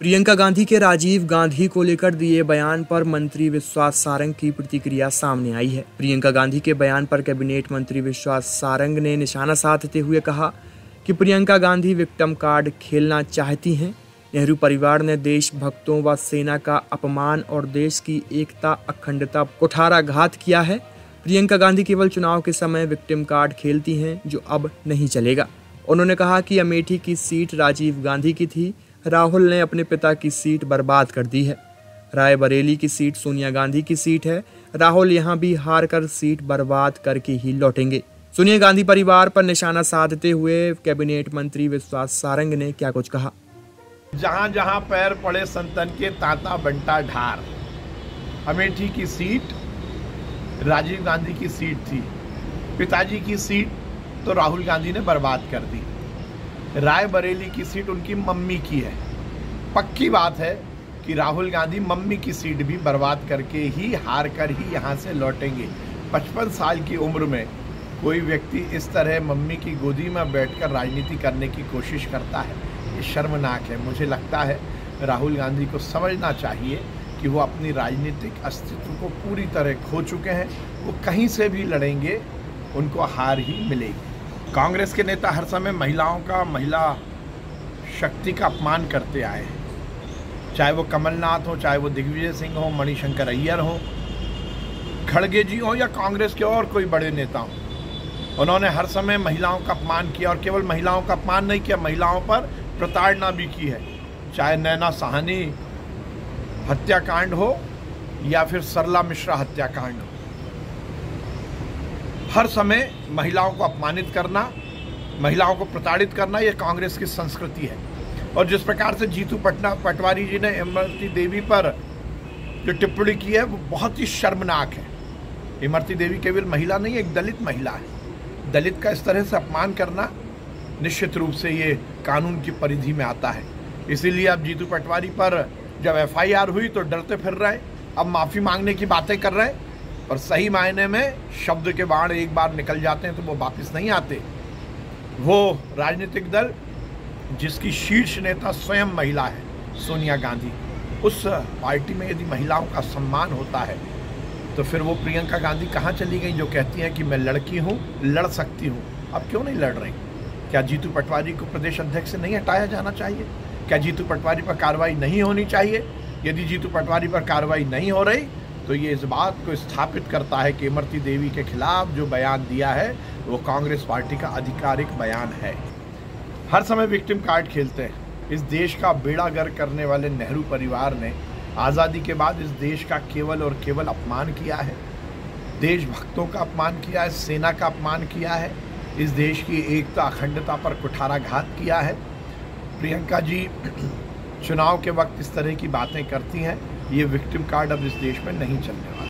प्रियंका गांधी के राजीव गांधी को लेकर दिए बयान पर मंत्री विश्वास सारंग की प्रतिक्रिया सामने आई है। प्रियंका गांधी के बयान पर कैबिनेट मंत्री विश्वास सारंग ने निशाना साधते हुए कहा कि प्रियंका गांधी विक्टम कार्ड खेलना चाहती हैं। नेहरू परिवार ने देशभक्तों व सेना का अपमान और देश की एकता अखंडता कुठाराघात किया है। प्रियंका गांधी केवल चुनाव के समय विक्टिम कार्ड खेलती हैं, जो अब नहीं चलेगा। उन्होंने कहा कि अमेठी की सीट राजीव गांधी की थी राहुल ने अपने पिता की सीट बर्बाद कर दी है। रायबरेली की सीट, सोनिया गांधी की सीट है। राहुल यहाँ भी हार कर सीट बर्बाद करके ही लौटेंगे। सोनिया गांधी परिवार पर निशाना साधते हुए कैबिनेट मंत्री विश्वास सारंग ने क्या कुछ कहा? जहाँ जहाँ पैर पड़े संतन के ताता बंटा ढार, अमेठी की सीट, राजीव गांधी की सीट थी, पिताजी की सीट तो राहुल गांधी ने बर्बाद कर दी। रायबरेली की सीट उनकी मम्मी की है। पक्की बात है कि राहुल गांधी मम्मी की सीट भी बर्बाद करके ही हार कर ही यहाँ से लौटेंगे। पचपन साल की उम्र में कोई व्यक्ति इस तरह मम्मी की गोदी में बैठकर राजनीति करने की कोशिश करता है, ये शर्मनाक है। मुझे लगता है राहुल गांधी को समझना चाहिए कि वो अपनी राजनीतिक अस्तित्व को पूरी तरह खो चुके हैं, वो कहीं से भी लड़ेंगे, उनको हार ही मिलेगी। कांग्रेस के नेता हर समय महिलाओं का, महिला शक्ति का अपमान करते आए हैं। चाहे वो कमलनाथ हो, चाहे वो दिग्विजय सिंह हो, मणिशंकर अय्यर हो, खड़गे जी हो या कांग्रेस के और कोई बड़े नेता हो, उन्होंने हर समय महिलाओं का अपमान किया और केवल महिलाओं का अपमान नहीं किया, महिलाओं पर प्रताड़ना भी की है। चाहे नैना साहनी हत्याकांड हो या फिर सरला मिश्रा हत्याकांड हो। हर समय महिलाओं को अपमानित करना, महिलाओं को प्रताड़ित करना ये कांग्रेस की संस्कृति है। और जिस प्रकार से जीतू पटना, पटवारी जी ने इमरती देवी पर जो टिप्पणी की है, वो बहुत ही शर्मनाक है। इमरती देवी केवल महिला नहीं, एक दलित महिला है। दलित का इस तरह से अपमान करना निश्चित रूप से ये कानून की परिधि में आता है। इसीलिए अब जीतू पटवारी पर जब एफआईआर हुई तो डरते फिर रहे अब माफ़ी मांगने की बातें कर रहे हैं। और सही मायने में शब्द के बाण एक बार निकल जाते हैं तो वो वापस नहीं आते। वो राजनीतिक दल, जिसकी शीर्ष नेता स्वयं महिला है, सोनिया गांधी, उस पार्टी में यदि महिलाओं का सम्मान होता है तो फिर वो प्रियंका गांधी कहाँ चली गई, जो कहती हैं कि मैं लड़की हूँ, लड़ सकती हूँ। अब क्यों नहीं लड़ रही? क्या जीतू पटवारी को प्रदेश अध्यक्ष से नहीं हटाया जाना चाहिए? क्या जीतू पटवारी पर कार्रवाई नहीं होनी चाहिए? यदि जीतू पटवारी पर कार्रवाई नहीं हो रही तो ये इस बात को स्थापित करता है कि इमरती देवी के खिलाफ जो बयान दिया है, वो कांग्रेस पार्टी का आधिकारिक बयान है। हर समय विक्टिम कार्ड खेलते हैं। इस देश का बेड़ा गर करने वाले नेहरू परिवार ने आज़ादी के बाद इस देश का केवल और केवल अपमान किया है। देशभक्तों का अपमान किया है, सेना का अपमान किया है। इस देश की एकता, अखंडता पर कुठाराघात किया है। प्रियंका जी चुनाव के वक्त इस तरह की बातें करती हैं, ये विक्टिम कार्ड अब इस देश में नहीं चलने